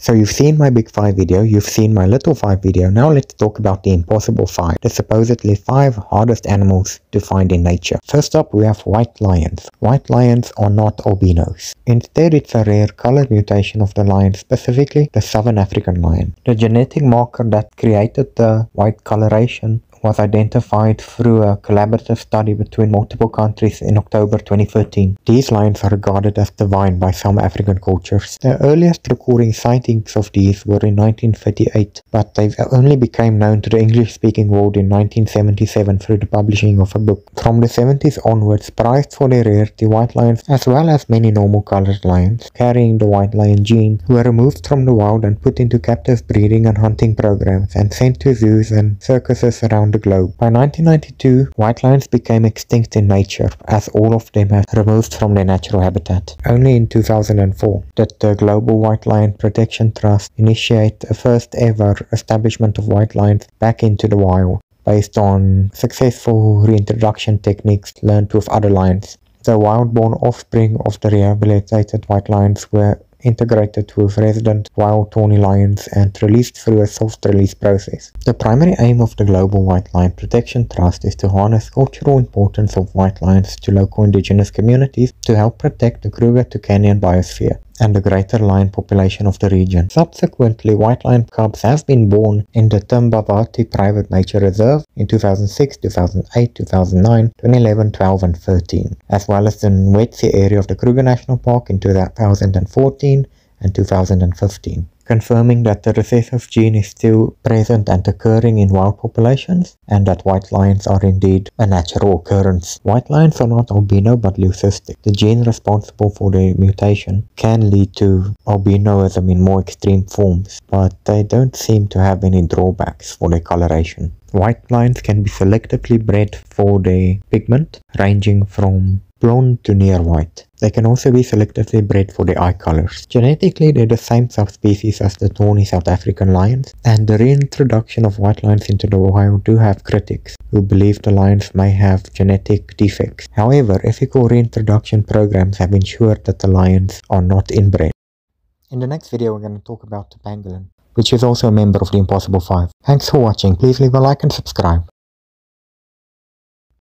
So you've seen my big 5 video, you've seen my little 5 video, now let's talk about the impossible 5, the supposedly 5 hardest animals to find in nature. First up we have white lions. White lions are not albinos. Instead it's a rare color mutation of the lion, specifically the southern African lion. The genetic marker that created the white coloration was identified through a collaborative study between multiple countries in October 2013. These lions are regarded as divine by some African cultures. The earliest recording sightings of these were in 1938, but they only became known to the English-speaking world in 1977 through the publishing of a book. From the 70s onwards, prized for their rarity, white lions, as well as many normal colored lions, carrying the white lion gene, were removed from the wild and put into captive breeding and hunting programs and sent to zoos and circuses around around the globe. By 1992, white lions became extinct in nature as all of them had removed from their natural habitat. Only in 2004 did the Global White Lion Protection Trust initiate a first ever establishment of white lions back into the wild based on successful reintroduction techniques learned with other lions. The wild-born offspring of the rehabilitated white lions were integrated with resident wild tawny lions and released through a soft release process. The primary aim of the Global White Lion Protection Trust is to harness cultural importance of white lions to local indigenous communities to help protect the Kruger-to-Canyons biosphere and the greater lion population of the region. Subsequently, white lion cubs have been born in the Timbavati Private Nature Reserve in 2006, 2008, 2009, 2011, 12 and 13, as well as the Nwetse area of the Kruger National Park in 2014 and 2015 confirming that the recessive gene is still present and occurring in wild populations, and that white lions are indeed a natural occurrence. White lions are not albino but leucistic. The gene responsible for the mutation can lead to albinoism in more extreme forms, but they don't seem to have any drawbacks for their coloration. White lions can be selectively bred for their pigment, ranging from blonde to near white. They can also be selectively bred for their eye colors. Genetically, they're the same subspecies as the tawny South African lions, and the reintroduction of white lions into the wild do have critics who believe the lions may have genetic defects. However, ethical reintroduction programs have ensured that the lions are not inbred. In the next video, we're going to talk about the pangolin, which is also a member of the Impossible 5. Thanks for watching. Please leave a like and subscribe.